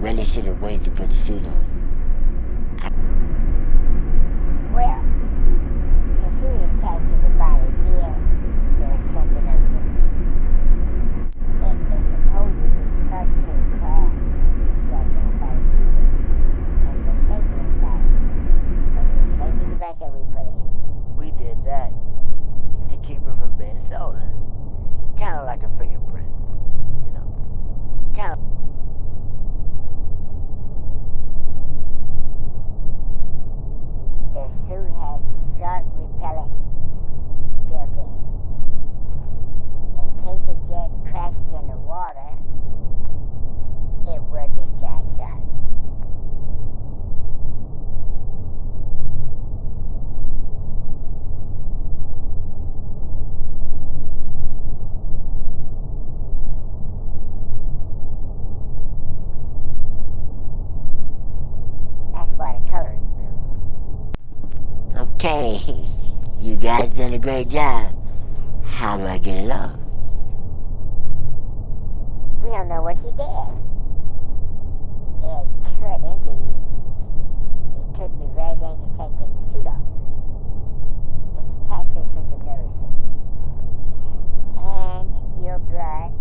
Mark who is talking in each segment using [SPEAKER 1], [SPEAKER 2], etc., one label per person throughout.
[SPEAKER 1] really should have waited to put the suit on.
[SPEAKER 2] Well, the suit is attached to the body via the central nervous system. It is supposed to be plugged to the craft to identify the user. It's a safety device. It's a safety device that we put in.
[SPEAKER 3] We did that to keep it from being stolen. Kind of like a fingerprint, you know? Kind of.
[SPEAKER 2] The suit has shark repellent built in. In case a jet crashes in the water, it will distract sharks. That's why the color is blue.
[SPEAKER 1] Okay, you guys did a great job. How do I get it off?
[SPEAKER 2] We don't know what you did. It could injure you. It could be very dangerous taking the suit off. It's attached to the central nervous system. And your blood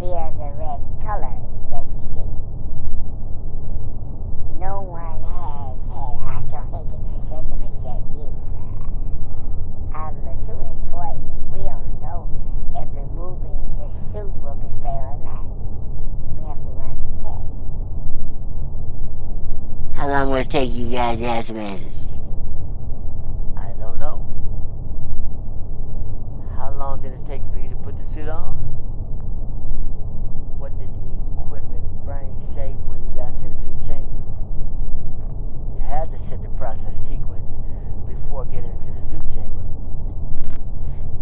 [SPEAKER 2] via the red color that you see. No one has had alcoholic in their system except you. I'm assuming it's poison. We don't know if removing the suit will be fatal or not. We have to run some tests.
[SPEAKER 1] How long will it take you guys to have some answers?
[SPEAKER 3] I don't know. How long did it take for you to put the suit on? What did the equipment brain say when you got into the suit chamber? You had to set the process sequence before getting into the suit chamber.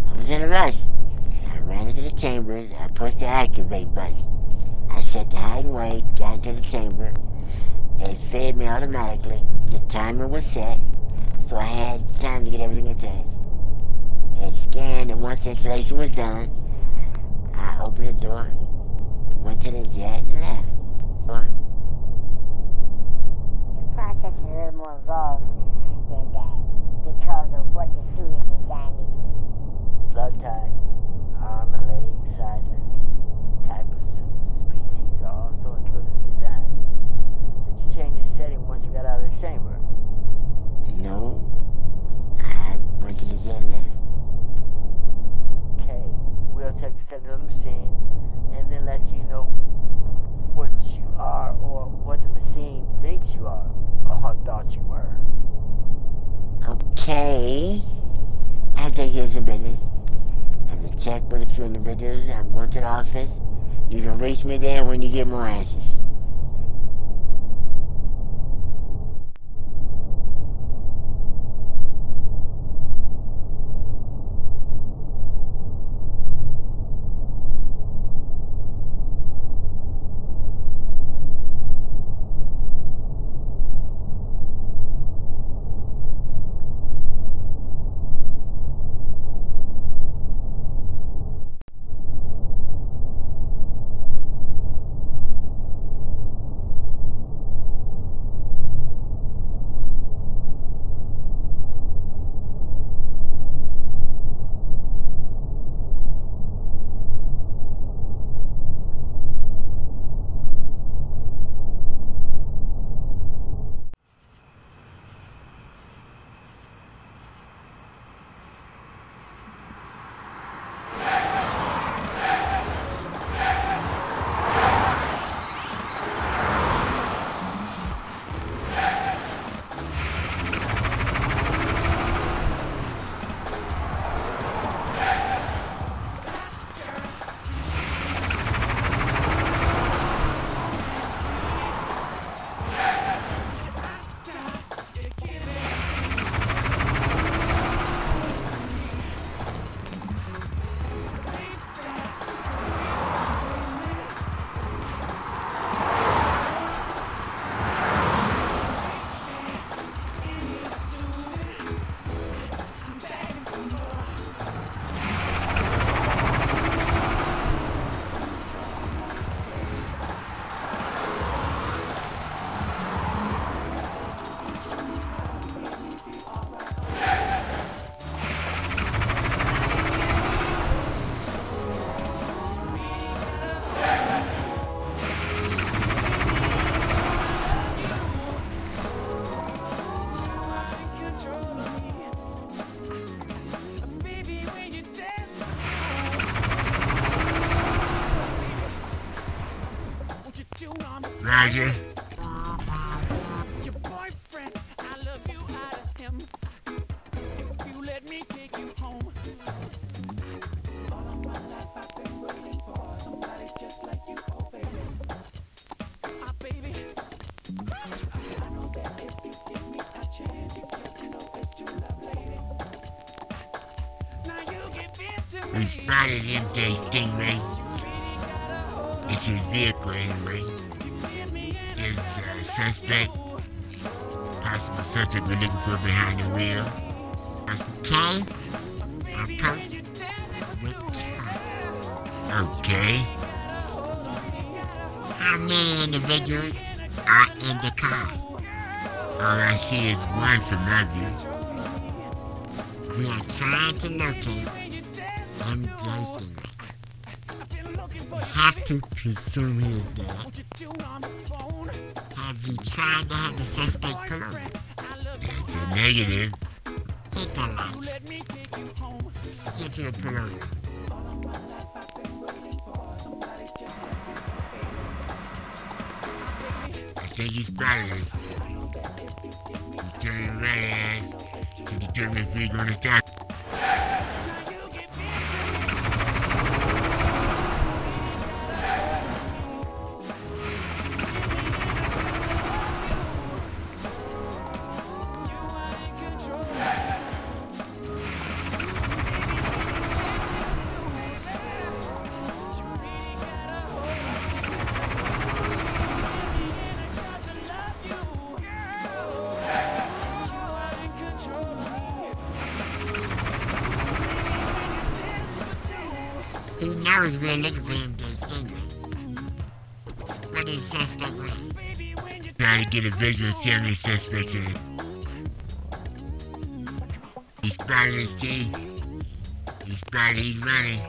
[SPEAKER 1] I was in a rush. I ran into the chambers. I pushed the activate button. I set the height and weight, got into the chamber. It fed me automatically. The timer was set, so I had time to get everything attached. It scanned, and once the installation was done, I opened the door, went to the jet, and left.
[SPEAKER 2] The process is a little more involved than that because of what the suit is designed to do.
[SPEAKER 3] Blood type, arm and leg sizes, type of suit, species are also included in the design. Did you change the setting once you got out of the chamber?
[SPEAKER 1] No, I went to the jet and left.
[SPEAKER 3] Okay, we'll check the settings on the machine and then let you know what you are or what the machine thinks you are or thought you were.
[SPEAKER 1] Okay. I'll take care of some business. Check with a few individuals. I'm going to the office. You can reach me there when you get more Roger. His vehicle anyway. His uh, suspect, possible suspect we're looking for behind the wheel. Okay. Okay. How many individuals are in the car? All I see is one from Loveview. We are trying to locate MJ Stingray. Have to presume he is dead. Have you tried to have the suspect over? That's a negative. Lights. See if he'll pull over. I think he's us. He's at us to determine if we're going to stop. He knows we're looking for him to Stingray. What is suspect with? Trying get a visual see how many suspects in it. He spotted his team. He spotted he's running.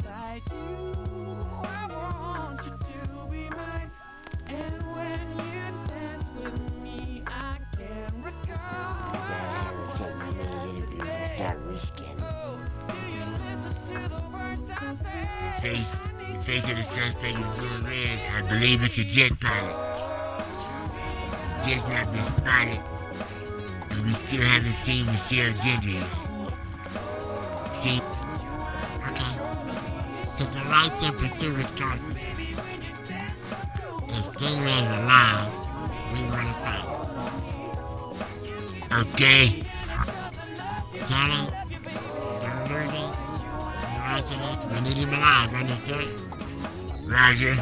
[SPEAKER 1] Start face, the face of the suspect is blue and red. I believe it's a jet pilot. Just not been spotted. And we still haven't seen Michelle Ginger. See? Okay. Because the lights in pursuit is Carson. If Stingray is alive, we want to fight. Okay. It. It. We need him alive, understood? Roger.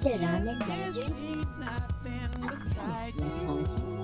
[SPEAKER 4] Side. Consider on the dangerous. Of course with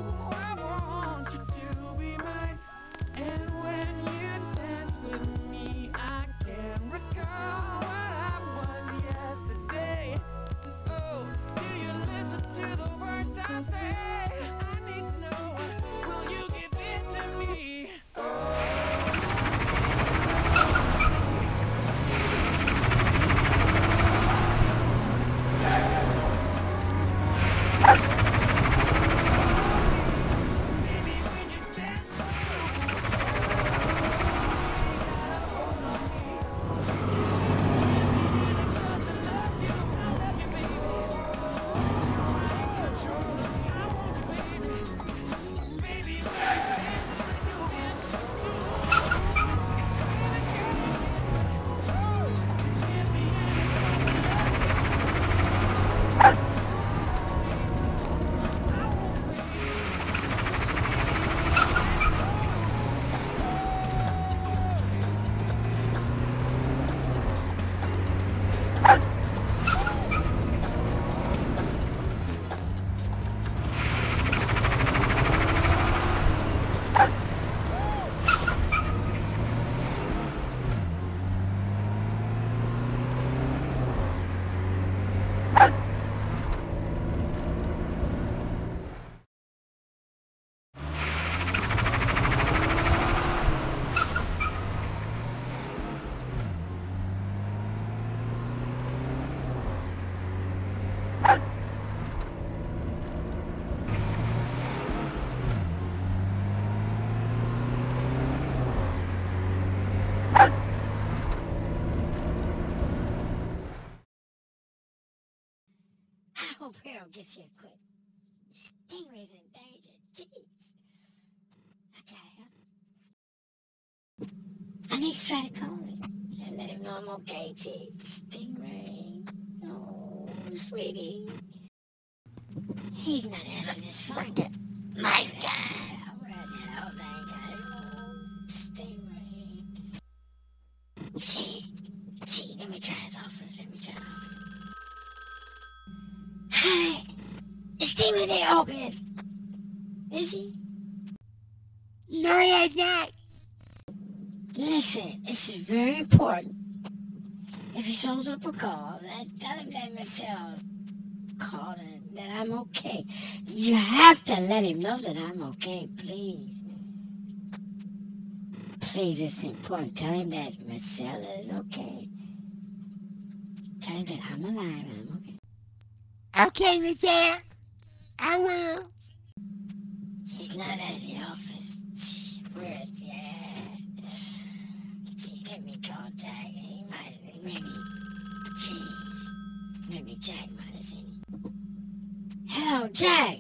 [SPEAKER 4] Pearl gets here quick. Stingray's in danger. Jeez. I gotta help. I need to try to call him and let him know I'm okay, jeez. Stingray. Oh, sweetie. He's not answering his phone. My God. I'll run that whole thing. Oh, Stingray. Gee, gee, let me try his office. Let me try his office. Hi. Stingray open? Is he?
[SPEAKER 1] No, he's not.
[SPEAKER 4] Listen, this is very important. If he shows up a call, tell him that Michelle called and that I'm okay. You have to let him know that I'm okay, please. Please, it's important. Tell him that Michelle is okay. Tell him that I'm alive and I'm okay.
[SPEAKER 1] Okay, Michelle. I will.
[SPEAKER 4] He's not at the office. Gee, Where is he at? Gee, let me call Jack. He might maybe. Jeez. Maybe Jack might have seen him. Hello, Jack.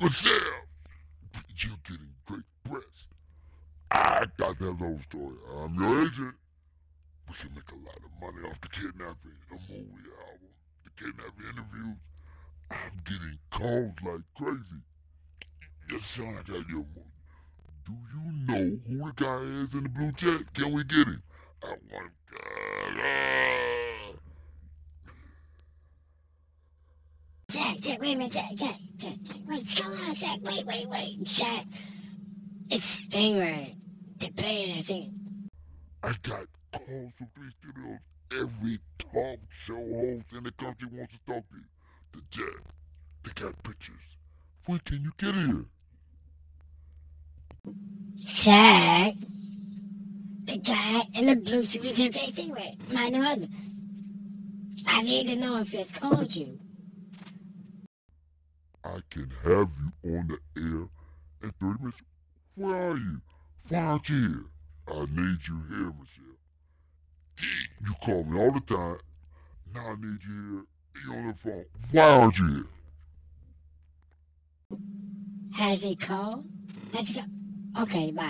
[SPEAKER 5] Michelle, you're getting great press. I got that love story. I'm your agent. We can make a lot of money off the kidnapping, the movie album, the kidnapping interviews. I'm getting calls like crazy. Yes, like I your money. Do you know who the guy is in the blue jet? Can we get him? I want him. God.
[SPEAKER 4] Jack, Jack, wait a minute, Jack, Jack, Jack, Jack. What's going on, Jack? Wait, wait, wait, Jack. It's Stingray. The band, I think.
[SPEAKER 5] I got calls from three studios. Every talk show host in the country wants to talk to you. The Jet. They got pictures. When can you get here?
[SPEAKER 4] Jack. The guy in the blue suit is in Stingray. My new husband. I need to know if it's called you.
[SPEAKER 5] I can have you on the air in 30 minutes. Where are you? Why aren't you here? I need you here, Michelle. You call me all the time. Now I need you here. You're on the phone. Why aren't you here?
[SPEAKER 4] Has he called? Has he called? Okay, bye.